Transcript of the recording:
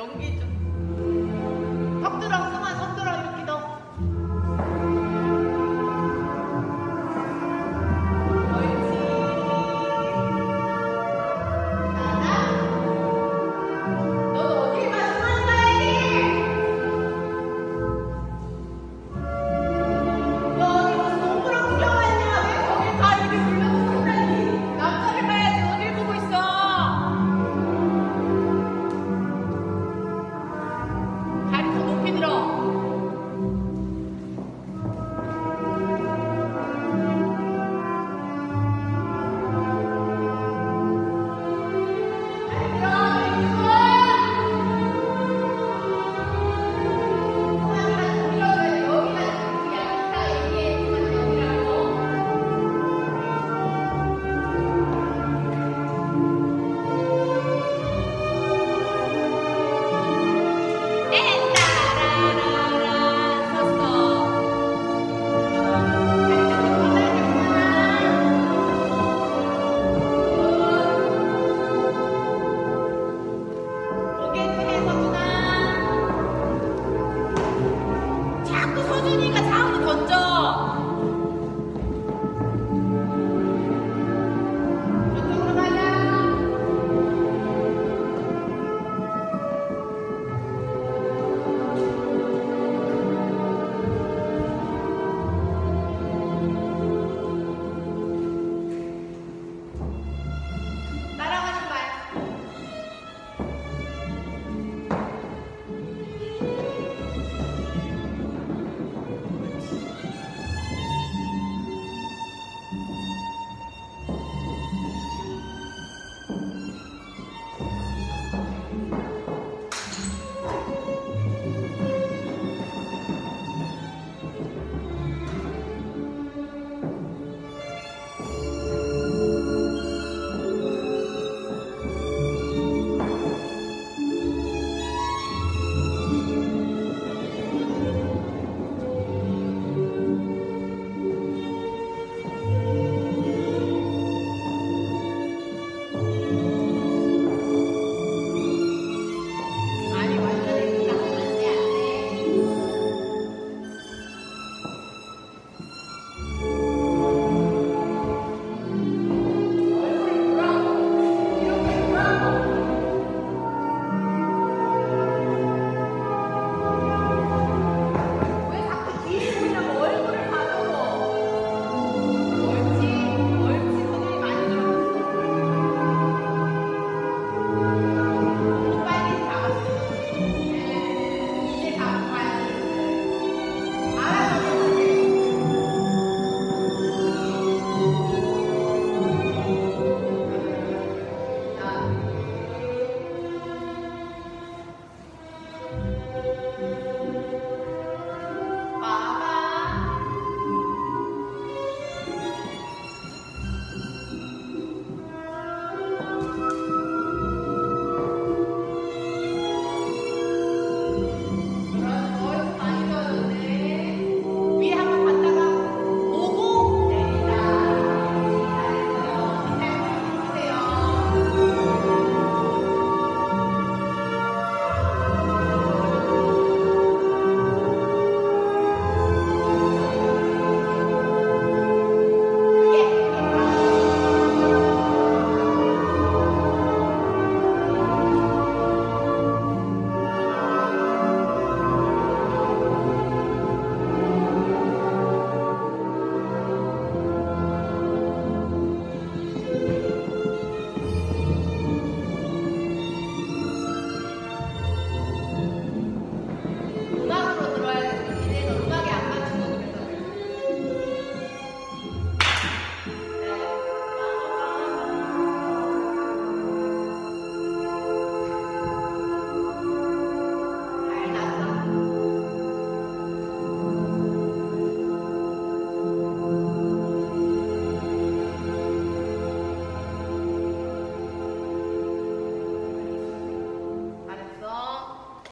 연기 좀